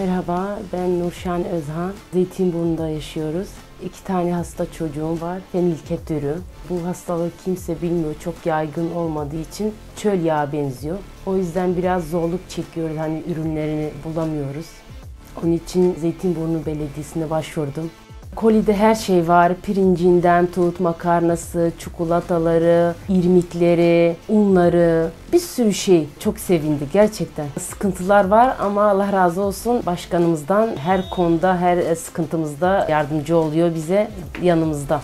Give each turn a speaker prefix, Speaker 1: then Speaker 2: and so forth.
Speaker 1: Merhaba, ben Nurşan Özhan. Zeytinburnu'nda yaşıyoruz. İki tane hasta çocuğum var. Fenilketürü. Bu hastalığı kimse bilmiyor. Çok yaygın olmadığı için çöl yağı benziyor. O yüzden biraz zorluk çekiyoruz. Hani ürünlerini bulamıyoruz. Onun için Zeytinburnu Belediyesi'ne başvurdum. Kolide her şey var. Pirincinden tut, makarnası, çikolataları, irmikleri, unları, bir sürü şey. Çok sevindi gerçekten. Sıkıntılar var ama Allah razı olsun başkanımızdan her konuda, her sıkıntımızda yardımcı oluyor bize yanımızda.